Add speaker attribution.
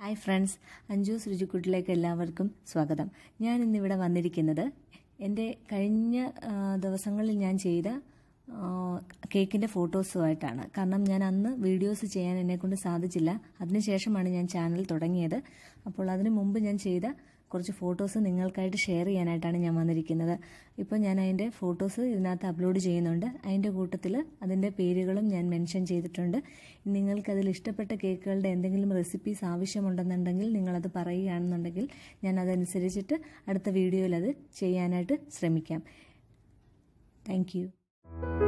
Speaker 1: Hi friends Anju's രുചിക്കുട്ടിലേക്ക് എല്ലാവർക്കും സ്വാഗതം. ഞാൻ ഇന്നിവിടെ വന്നിരിക്കുന്നത് എന്റെ കഴിഞ്ഞ ദിവസങ്ങളിൽ ഞാൻ ചെയ്ത കേക്കിന്റെ ഫോട്ടോസുമായിട്ടാണ്. കാരണം ഞാൻ അന്ന് വീഡിയോസ് ചെയ്യാൻ എന്നെക്കൊണ്ട് സാധിച്ചില്ല. അതിനുശേഷമാണ് ഞാൻ ചാനൽ തുടങ്ങിയത്. അപ്പോൾ അതിനു മുമ്പ് ഞാൻ ചെയ്ത കുറച്ച് ഫോട്ടോസ് നിങ്ങൾക്കായിട്ട് ഷെയർ ചെയ്യാനായിട്ടാണ് ഞാൻ വന്നിരിക്കുന്നത്. ഇപ്പോൾ ഞാൻ അതിന്റെ ഫോട്ടോസ് ഇതിനകത്ത് അപ്ലോഡ് ചെയ്യുന്നുണ്ട്. അതിന്റെ കൂട്ടത്തിൽ അതിന്റെ പേരുകളും ഞാൻ മെൻഷൻ ചെയ്തിട്ടുണ്ട്. നിങ്ങൾക്കതിൽ ഇഷ്ടപ്പെട്ട കേക്കുകളുടെ എന്തെങ്കിലും റെസിപ്പീസ് ആവശ്യമുണ്ടെന്നുണ്ടെങ്കിൽ നിങ്ങളത് പറയുകയാണെന്നുണ്ടെങ്കിൽ ഞാൻ അതനുസരിച്ചിട്ട് അടുത്ത വീഡിയോയിൽ അത് ചെയ്യാനായിട്ട് ശ്രമിക്കാം. Thank Thank you.